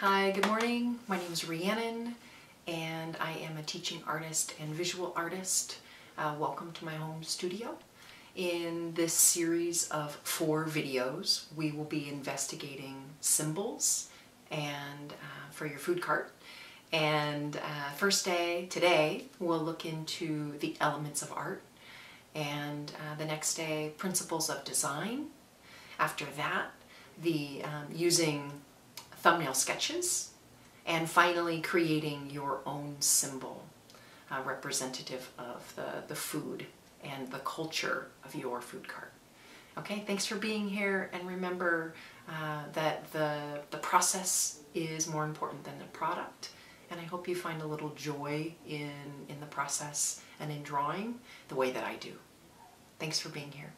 Hi, good morning. My name is Rhiannon and I am a teaching artist and visual artist. Uh, welcome to my home studio. In this series of four videos, we will be investigating symbols and uh, for your food cart. And uh, first day, today, we'll look into the elements of art. And uh, the next day, principles of design. After that, the um, using thumbnail sketches, and finally creating your own symbol uh, representative of the, the food and the culture of your food cart. Okay, thanks for being here and remember uh, that the, the process is more important than the product and I hope you find a little joy in, in the process and in drawing the way that I do. Thanks for being here.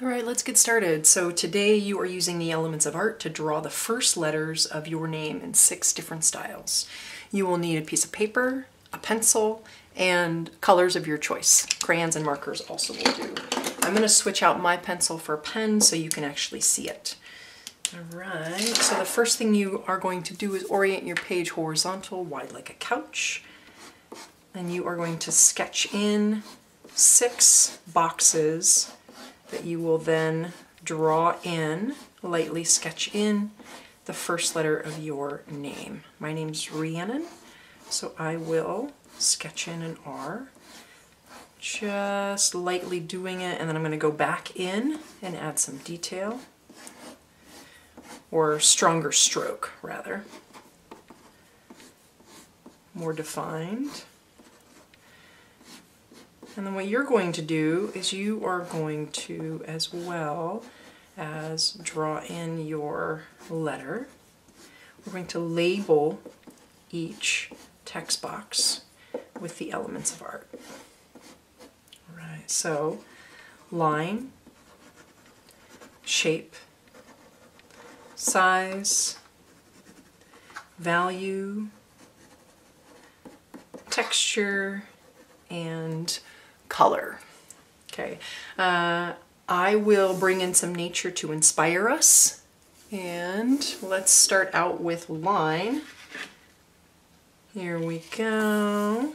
All right, let's get started. So today you are using the elements of art to draw the first letters of your name in six different styles. You will need a piece of paper, a pencil, and colors of your choice. Crayons and markers also will do. I'm going to switch out my pencil for a pen so you can actually see it. All right, so the first thing you are going to do is orient your page horizontal, wide like a couch. And you are going to sketch in six boxes that you will then draw in, lightly sketch in the first letter of your name. My name's Rhiannon, so I will sketch in an R, just lightly doing it, and then I'm going to go back in and add some detail, or stronger stroke, rather. More defined. And then what you're going to do is you are going to, as well as draw in your letter, we're going to label each text box with the elements of art. All right, so line, shape, size, value, texture, and color. Okay, uh, I will bring in some nature to inspire us. And let's start out with line. Here we go.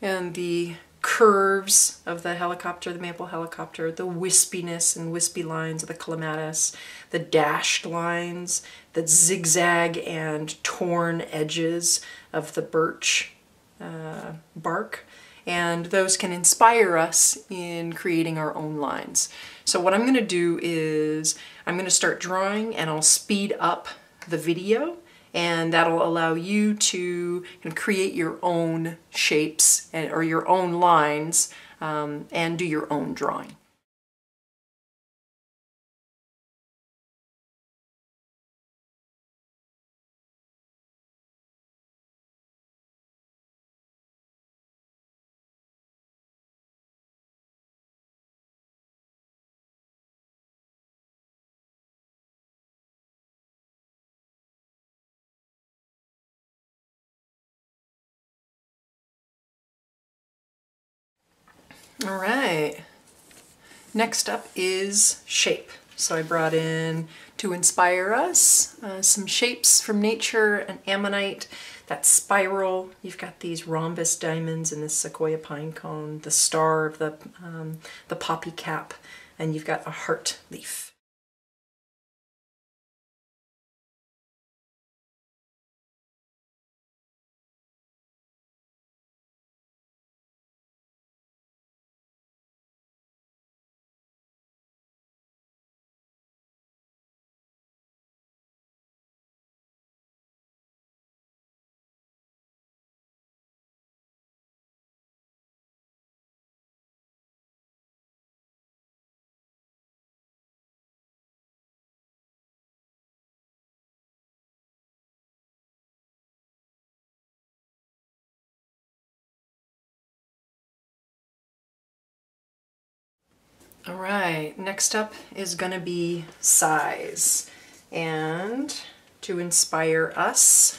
And the curves of the helicopter, the maple helicopter, the wispiness and wispy lines of the clematis, the dashed lines, the zigzag and torn edges of the birch uh, bark and those can inspire us in creating our own lines. So what I'm going to do is I'm going to start drawing and I'll speed up the video and that'll allow you to create your own shapes or your own lines um, and do your own drawing. All right. Next up is shape. So I brought in, to inspire us, uh, some shapes from nature, an ammonite, that spiral. You've got these rhombus diamonds and this sequoia pine cone, the star of the, um, the poppy cap, and you've got a heart leaf. All right, next up is going to be size. And to inspire us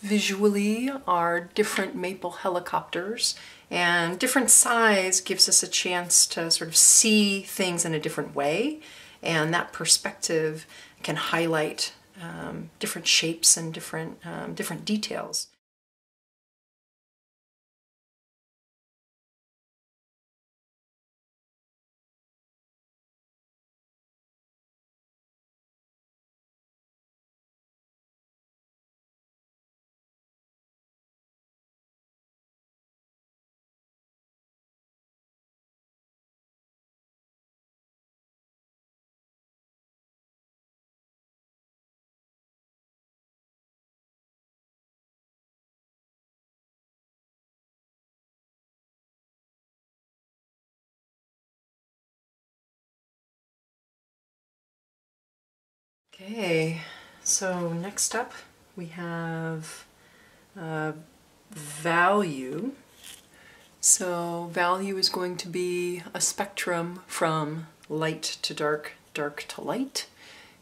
visually are different maple helicopters and different size gives us a chance to sort of see things in a different way and that perspective can highlight um, different shapes and different, um, different details. Okay, so next up we have uh, value. So value is going to be a spectrum from light to dark, dark to light.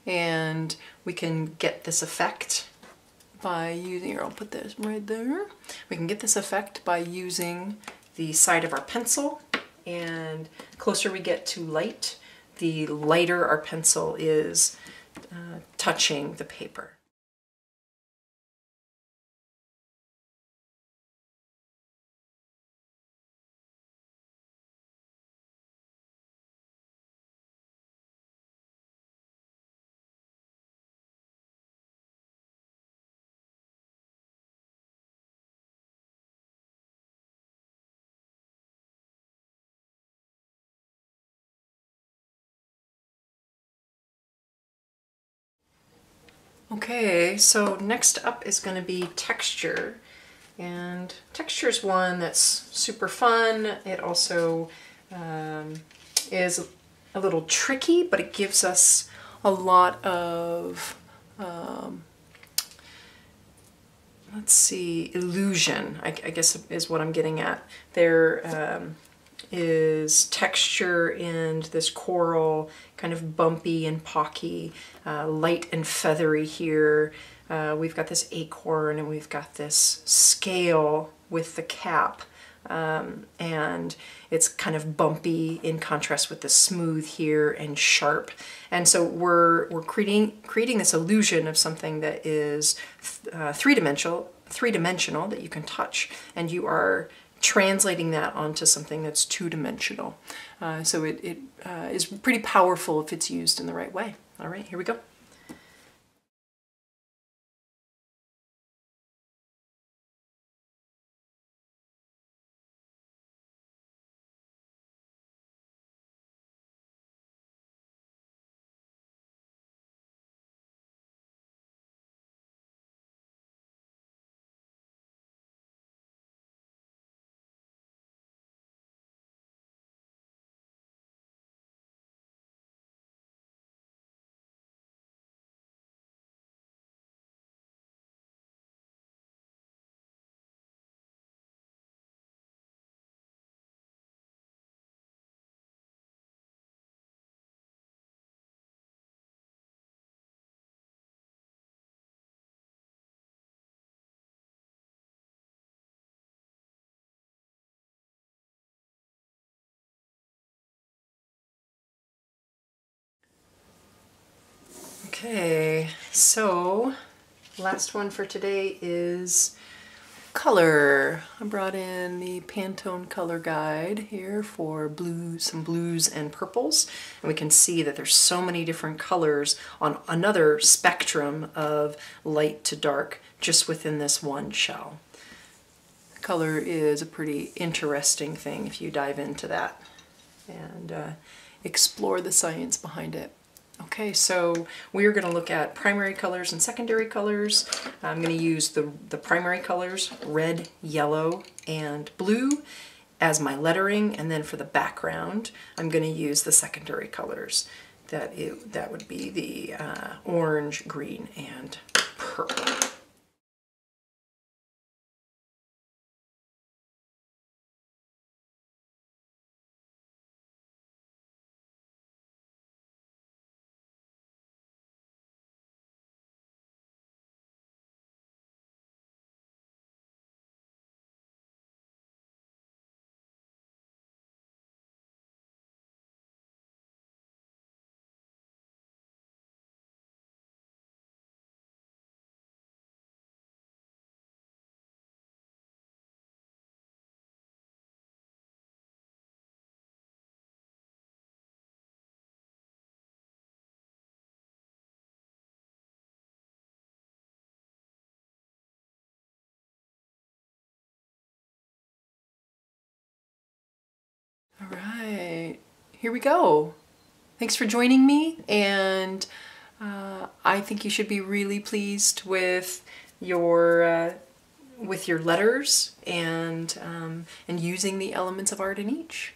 And we can get this effect by using, here I'll put this right there. We can get this effect by using the side of our pencil and closer we get to light, the lighter our pencil is uh, touching the paper. Okay, so next up is going to be texture. And texture is one that's super fun. It also um, is a little tricky, but it gives us a lot of, um, let's see, illusion, I, I, guess is what I'm getting at. There, um, is texture and this coral, kind of bumpy and pocky, uh, light and feathery here. Uh, we've got this acorn and we've got this scale with the cap. Um, and it's kind of bumpy in contrast with the smooth here and sharp. And so we're, we're creating, creating this illusion of something that is uh, three-dimensional, three-dimensional that you can touch, and you are translating that onto something that's two-dimensional. Uh, so it, it uh, is pretty powerful if it's used in the right way. All right, here we go. Okay, so last one for today is color. I brought in the Pantone color guide here for blue, some blues and purples. And we can see that there's so many different colors on another spectrum of light to dark just within this one shell. Color is a pretty interesting thing if you dive into that and uh, explore the science behind it. Okay, so we are going to look at primary colors and secondary colors. I'm going to use the, the primary colors, red, yellow, and blue as my lettering, and then for the background, I'm going to use the secondary colors. That, it, that would be the uh, orange, green, and purple. Here we go. Thanks for joining me, and uh, I think you should be really pleased with your uh, with your letters and um, and using the elements of art in each.